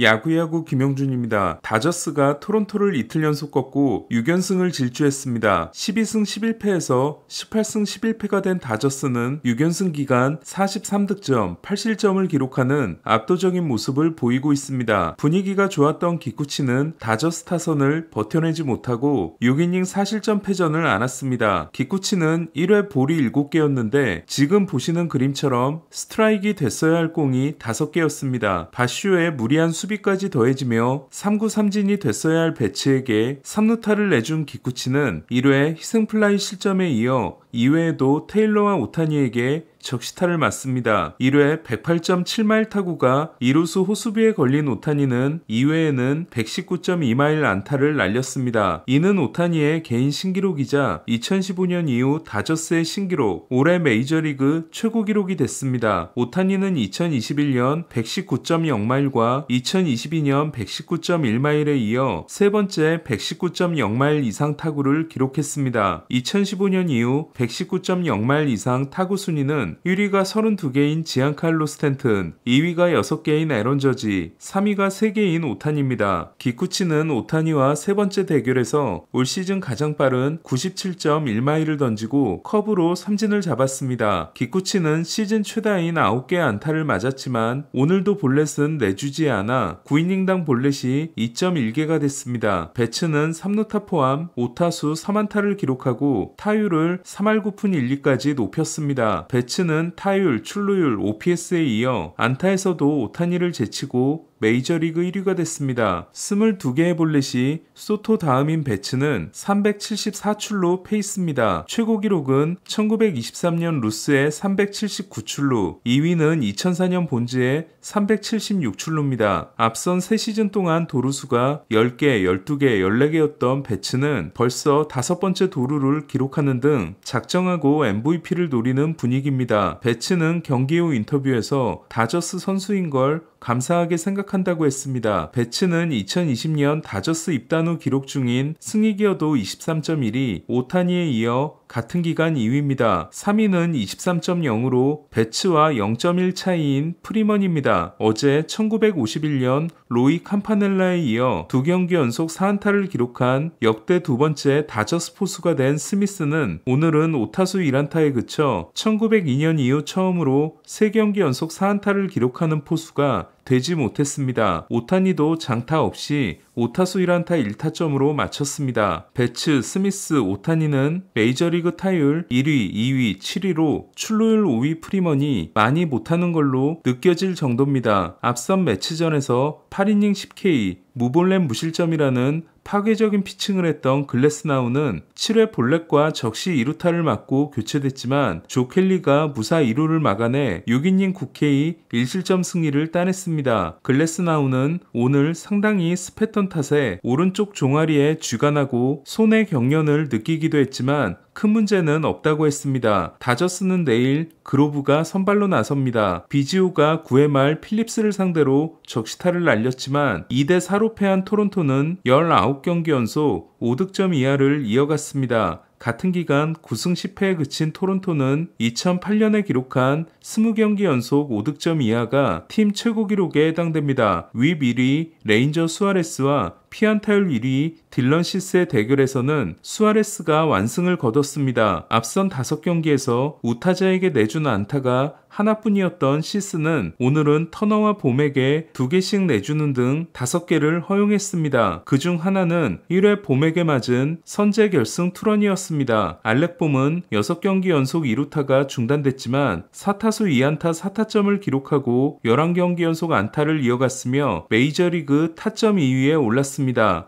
야구야구 김영준입니다. 다저스가 토론토를 이틀 연속 꺾고 6연승을 질주했습니다. 12승 11패에서 18승 11패가 된 다저스는 6연승 기간 43득점, 8실점을 기록하는 압도적인 모습을 보이고 있습니다. 분위기가 좋았던 기쿠치는 다저스 타선을 버텨내지 못하고 6이닝 4실점 패전을 안았습니다. 기쿠치는 1회 볼이 7개였는데 지금 보시는 그림처럼 스트라이크 됐어야 할 공이 5개였습니다. 바슈의 무리한 수비 수비까지 더해지며 3구 삼진이 됐어야 할 배치에게 3루타를 내준 기쿠치는 1회 희생플라이 실점에 이어 2회에도 테일러와 오타니에게 적시타를 맞습니다. 1회 108.7마일 타구가 이루수 호수비에 걸린 오타니는 2회에는 119.2마일 안타를 날렸습니다. 이는 오타니의 개인 신기록이자 2015년 이후 다저스의 신기록, 올해 메이저리그 최고 기록이 됐습니다. 오타니는 2021년 119.0마일과 2022년 119.1마일에 이어 세 번째 119.0마일 이상 타구를 기록했습니다. 2015년 이후 119.0마일 이상 타구 순위는 1위가 32개인 지안칼로 스탠튼, 2위가 6개인 에런 저지, 3위가 3개인 오타니입니다. 기쿠치는 오타니와 세 번째 대결에서 올 시즌 가장 빠른 97.1마일을 던지고 커브로 삼진을 잡았습니다. 기쿠치는 시즌 최다인 9개 안타를 맞았지만 오늘도 볼넷은 내주지 않아 9이닝당 볼넷이 2.1개가 됐습니다. 베츠는 3루타 포함 5타수 3안타를 기록하고 타율을 3할 9푼 1리까지 높였습니다. 베츠는 타율, 출루율, OPS에 이어 안타에서도 오타니를 제치고 메이저리그 1위가 됐습니다. 22개의 볼넷이 소토 다음인 베츠는 374출루 페이스입니다. 최고 기록은 1923년 루스의 379출루, 2위는 2004년 본즈의 376출루입니다. 앞선 3시즌 동안 도루수가 10개, 12개, 14개였던 베츠는 벌써 다섯 번째 도루를 기록하는 등 작정하고 MVP를 노리는 분위기입니다. 베츠는 경기 후 인터뷰에서 다저스 선수인 걸 감사하게 생각한다고 했습니다. 베츠는 2020년 다저스 입단 후 기록 중인 승리기여도 23.1이 오타니에 이어 같은 기간 2위입니다. 3위는 23.0으로 베츠와 0.1 차이인 프리먼입니다. 어제 1951년 로이 캄파넬라에 이어 두 경기 연속 4안타를 기록한 역대 두 번째 다저스 포수가 된 스미스는 오늘은 5타수 1안타에 그쳐 1902년 이후 처음으로 3경기 연속 4안타를 기록하는 포수가 되지 못했습니다. 오타니도 장타 없이 5타수 1안타 1타점으로 마쳤습니다. 베츠, 스미스, 오타니는 메이저리그 타율 1위, 2위, 7위로 출루율 5위 프리먼이 많이 못하는 걸로 느껴질 정도입니다. 앞선 메츠전에서 8이닝 10K, 무볼넷 무실점이라는 파괴적인 피칭을 했던 글래스나우는 7회 볼넷과 적시 2루타를 맞고 교체됐지만 조 켈리가 무사 2루를 막아내 6이닝 9K 1실점 승리를 따냈습니다. 글래스나우는 오늘 상당히 습했던 탓에 오른쪽 종아리에 쥐가 나고 손에 경련을 느끼기도 했지만 큰 문제는 없다고 했습니다. 다저스는 내일 그로브가 선발로 나섭니다. 비지오가 9회 말 필립스를 상대로 적시타를 날렸지만 2대 4로 패한 토론토는 19경기 연속 5득점 이하를 이어갔습니다. 같은 기간 9승 10패에 그친 토론토는 2008년에 기록한 20경기 연속 5득점 이하가 팀 최고 기록에 해당됩니다. WHIP 1위 레인저 수아레스와 피안타율 1위 딜런 시스의 대결에서는 수아레스가 완승을 거뒀습니다. 앞선 5경기에서 우타자에게 내준 안타가 하나뿐이었던 시스는 오늘은 터너와 봄에게 2개씩 내주는 등 5개를 허용했습니다. 그중 하나는 1회 봄에게 맞은 선제 결승 투런이었습니다. 알렉 봄은 6경기 연속 2루타가 중단됐지만 4타수 2안타 4타점을 기록하고 11경기 연속 안타를 이어갔으며 메이저리그 타점 2위에 올랐습니다.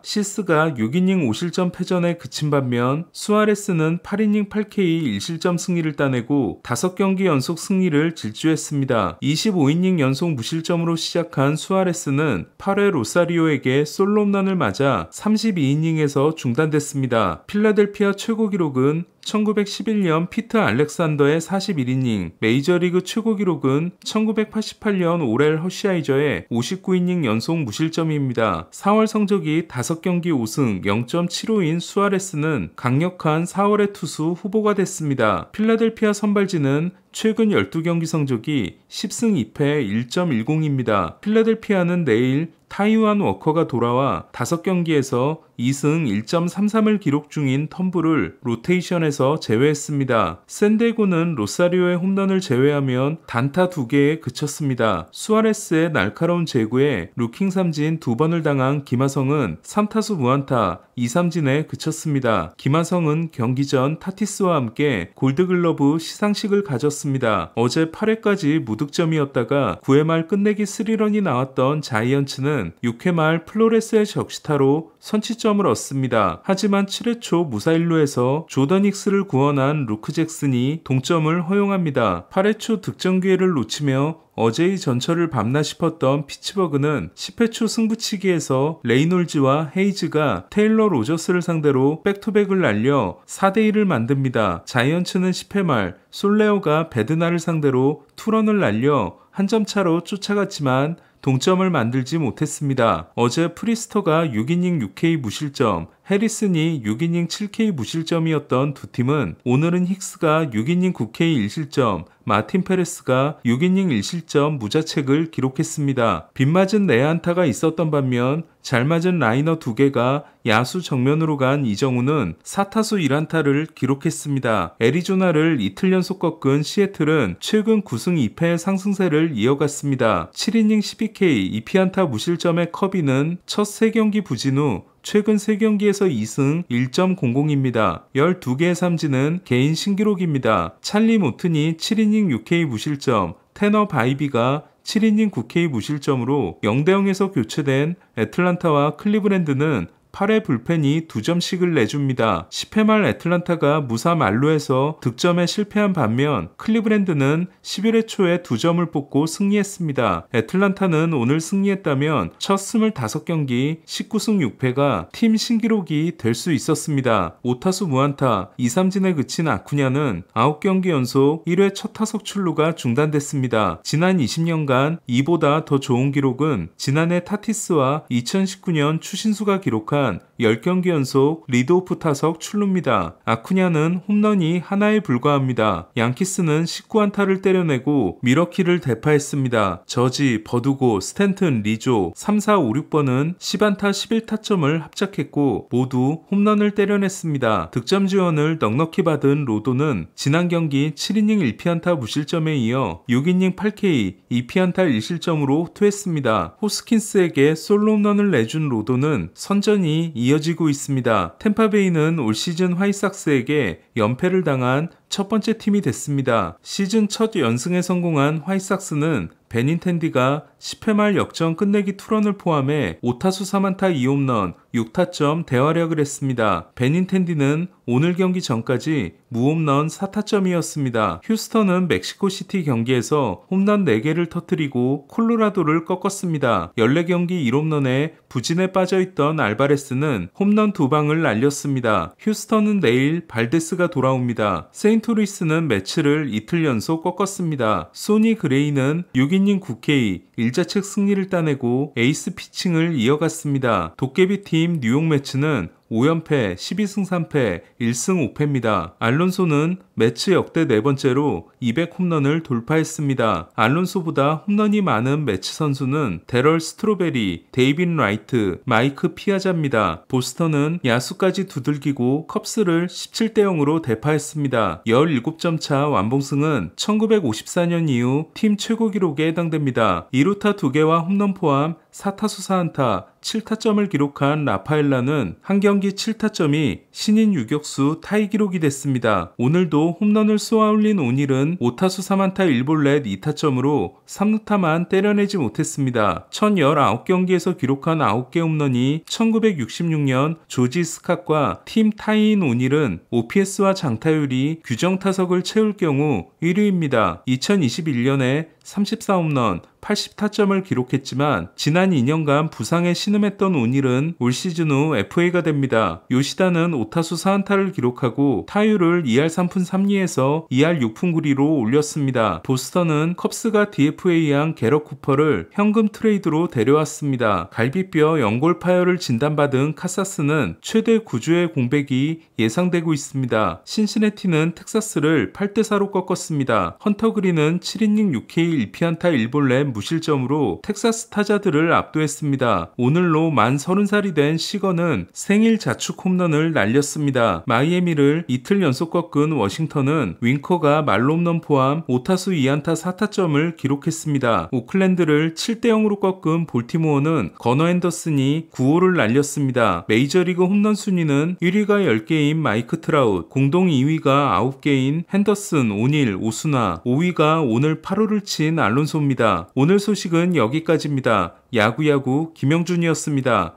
시스가 6이닝 5실점 패전에 그친 반면 수아레스는 8이닝 8K 1실점 승리를 따내고 5경기 연속 승리를 질주했습니다. 25이닝 연속 무실점으로 시작한 수아레스는 8회 로사리오에게 솔로 홈런을 맞아 32이닝에서 중단됐습니다. 필라델피아 최고 기록은 1911년 피트 알렉산더의 41이닝, 메이저리그 최고 기록은 1988년 오렐 허시아이저의 59이닝 연속 무실점입니다. 4월 성적이 5경기 5승 0.75인 수아레스는 강력한 4월의 투수 후보가 됐습니다. 필라델피아 선발진은 최근 12경기 성적이 10승 2패 1.10입니다. 필라델피아는 내일 타이완 워커가 돌아와 5경기에서 2승 1.33을 기록 중인 턴불을 로테이션에서 제외했습니다. 샌디에이고는 로사리오의 홈런을 제외하면 단타 2개에 그쳤습니다. 수아레스의 날카로운 제구에 looking 삼진 2번을 당한 김하성은 3타수 무안타 2삼진에 그쳤습니다. 김하성은 경기 전 타티스와 함께 골드글러브 시상식을 가졌습니다. 어제 8회까지 무득점이었다가 9회 말 끝내기 3런이 나왔던 자이언츠는 6회 말 플로레스의 적시타로 선취점을 얻습니다. 하지만 7회 초 무사 1루에서 조던 힉스를 구원한 루크 잭슨이 동점을 허용합니다. 8회 초 득점 기회를 놓치며 어제의 전철을 밟나 싶었던 피츠버그는 10회 초 승부치기에서 레이놀즈와 헤이즈가 테일러 로저스를 상대로 back-to-back을 날려 4대1을 만듭니다. 자이언츠는 10회 말 솔레어가 베드나를 상대로 투런을 날려 한 점 차로 쫓아갔지만 동점을 만들지 못했습니다. 어제 프리스터가 6이닝 6K 무실점, 해리슨이 6이닝 7K 무실점이었던 두 팀은 오늘은 힉스가 6이닝 9K 1실점, 마틴 페레스가 6이닝 1실점 무자책을 기록했습니다. 빗맞은 내안타가 있었던 반면 잘 맞은 라이너 2개가 야수 정면으로 간 이정후는 4타수 1안타를 기록했습니다. 애리조나를 이틀 연속 꺾은 시애틀은 최근 9승 2패의 상승세를 이어갔습니다. 7이닝 12K 2피안타 무실점의 커비는 첫 3경기 부진 후 최근 3경기에서 2승 1.00입니다. 12개의 삼진은 개인 신기록입니다. 찰리 모튼이 7이닝 6K 무실점, 태너 바이비가 7이닝 9K 무실점으로 0대0에서 교체된 애틀란타와 클리브랜드는 8회 불펜이 2점씩을 내줍니다. 10회 말 애틀란타가 무사 만루에서 득점에 실패한 반면 클리브랜드는 11회 초에 2점을 뽑고 승리했습니다. 애틀란타는 오늘 승리했다면 첫 25경기 19승 6패가 팀 신기록이 될 수 있었습니다. 5타수 무안타 2삼진에 그친 아쿠냐는 9경기 연속 1회 첫 타석 출루가 중단됐습니다. 지난 20년간 이보다 더 좋은 기록은 지난해 타티스와 2019년 추신수가 기록한 기록한 10경기 연속 리드오프 타석 출루입니다. 아쿠냐는 홈런이 하나에 불과합니다. 양키스는 19안타를 때려내고 밀워키를 대파했습니다. 저지, 버두고, 스탠튼, 리조 3, 4, 5, 6번은 10안타 11타점을 합작했고 모두 홈런을 때려냈습니다. 득점 지원을 넉넉히 받은 로돈은 지난 경기 7이닝 1피안타 무실점에 이어 6이닝 8K 2피안타 1실점으로 호투했습니다. 호스킨스에게 솔로 홈런을 내준 로돈은 선전이 시즌이 이어지고 있습니다. 템파베이는 올 시즌 화이삭스에게 연패를 당한 첫 번째 팀이 됐습니다. 시즌 첫 연승에 성공한 화이삭스는 베닌텐디가 10회 말 역전 끝내기 투런을 포함해 5타수 3안타 2홈런 6타점 대활약을 했습니다. 베닌텐디는 오늘 경기 전까지 무홈런 4타점이었습니다. 휴스턴은 멕시코시티 경기에서 홈런 4개를 터뜨리고 콜로라도를 꺾었습니다. 14경기 1홈런에 부진에 빠져있던 알바레스는 홈런 2방을 날렸습니다. 휴스턴은 내일 발데스가 돌아옵니다. 세인트루이스는 메츠를 이틀 연속 꺾었습니다. 소니 그레이는 6 이닝 9K 1자책 승리를 따내고 에이스 피칭을 이어갔습니다. 도깨비 팀 뉴욕 메츠는 5연패, 12승 3패, 1승 5패입니다. 알론소는 메츠 역대 네 번째로 200 홈런을 돌파했습니다. 알론소보다 홈런이 많은 메츠 선수는 데럴 스트로베리, 데이빗 라이트, 마이크 피아자입니다. 보스턴은 야수까지 두들기고 컵스를 17대 0으로 대파했습니다. 17점 차 완봉승은 1954년 이후 팀 최고 기록에 해당됩니다. 2루타 2개와 홈런 포함 4타수 4안타 7타점을 기록한 라파엘라는 한 경기 7타점이 신인 유격수 타이 기록이 됐습니다. 오늘도 홈런을 쏘아 올린 오닐은 5타수 3안타 1볼넷 2타점으로 3루타만 때려내지 못했습니다. 1019경기에서 기록한 9개 홈런이 1966년 조지 스캇과 팀 타이인 오닐은 OPS와 장타율이 규정 타석을 채울 경우 1위입니다. 2021년에 34홈런, 80타점을 기록했지만 지난 2년간 부상에 신음했던 오닐은 올 시즌 후 FA가 됩니다. 요시다는 5타수 4안타를 기록하고 타율을 2할 3푼 3리에서 2할 6푼 9리로 올렸습니다. 보스턴은 컵스가 DFA한 게럿 쿠퍼를 현금 트레이드로 데려왔습니다. 갈비뼈 연골 파열을 진단받은 카사스는 최대 9주의 공백이 예상되고 있습니다. 신시내티는 텍사스를 8대 4로 꺾었습니다. 헌터 그린은 7이닝 6K 1피안타 1볼넷 무실점으로 텍사스 타자들을 압도했습니다. 오늘로 만 30살이 된 시거는 생일 자축 홈런을 날렸습니다. 마이애미를 이틀 연속 꺾은 워싱턴은 윙커가 만루 홈런 포함 5타수 2안타 4타점을 기록했습니다. 오클랜드를 7대 0으로 꺾은 볼티모어는 거너 헨더슨이 9호를 날렸습니다. 메이저리그 홈런 순위는 1위가 10개인 마이크 트라웃, 공동 2위가 9개인 헨더슨, 오닐, 오수나, 5위가 오늘 8호를 친 알론소입니다. 오늘 소식은 여기까지입니다. 야구야구 김형준이었습니다.